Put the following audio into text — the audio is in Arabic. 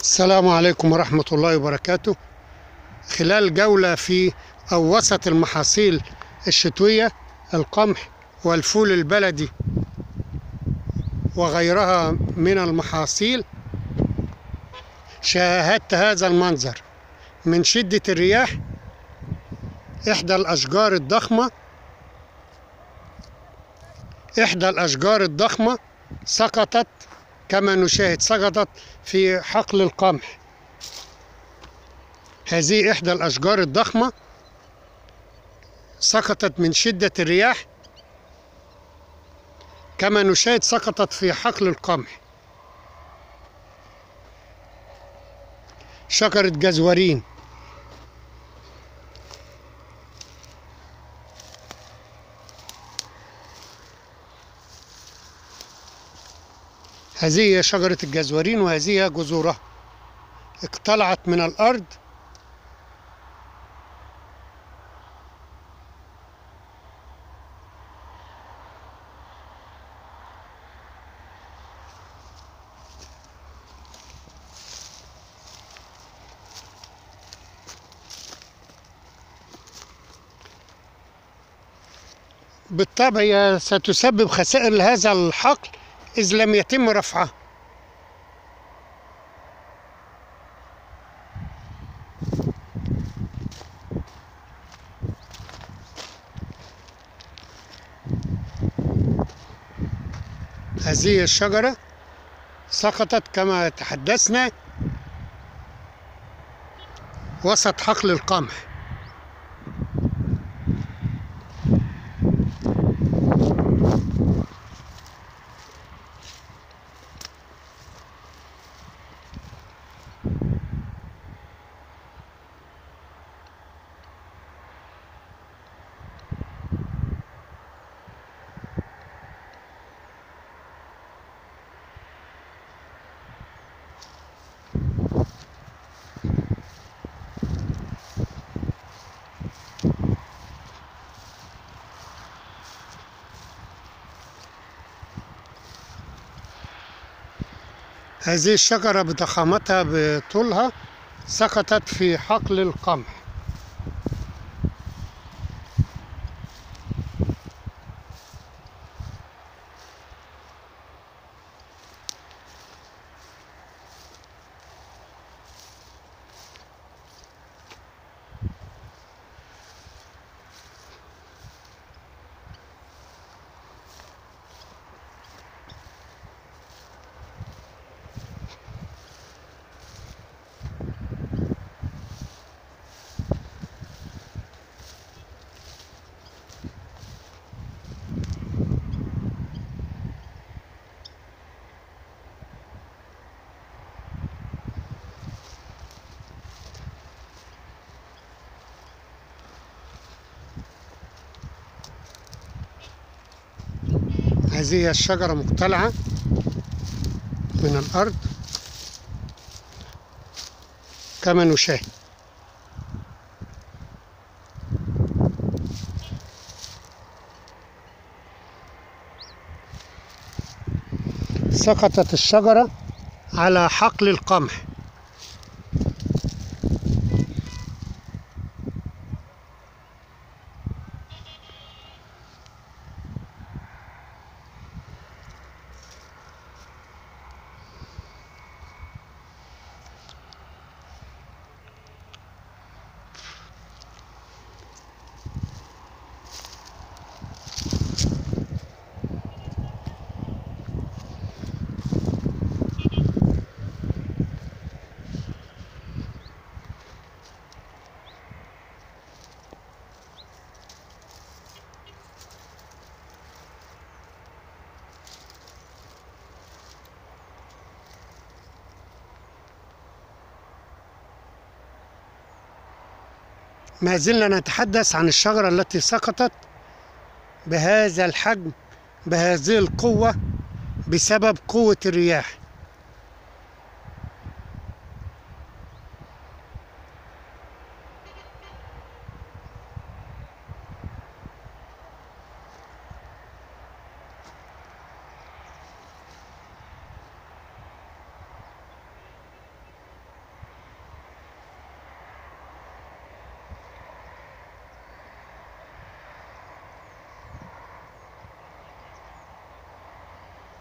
السلام عليكم ورحمة الله وبركاته. خلال جولة في أو وسط المحاصيل الشتوية القمح والفول البلدي وغيرها من المحاصيل شاهدت هذا المنظر. من شدة الرياح إحدى الأشجار الضخمة إحدى الأشجار الضخمة سقطت كما نشاهد سقطت في حقل القمح. هذه إحدى الأشجار الضخمة سقطت من شدة الرياح كما نشاهد سقطت في حقل القمح. شجرة جزورين. هذه هي شجرة الجزورين وهذه جذورها اقتلعت من الأرض. بالطبع ستسبب خسائر لهذا الحقل. إذ لم يتم رفعها هذه الشجرة سقطت كما تحدثنا وسط حقل القمح. هذه الشجرة بضخامتها بطولها سقطت في حقل القمح. هذه الشجرة مقتلعة من الأرض. كما نشاهد. سقطت الشجرة على حقل القمح. ما زلنا نتحدث عن الشجرة التي سقطت بهذا الحجم بهذه القوة بسبب قوة الرياح.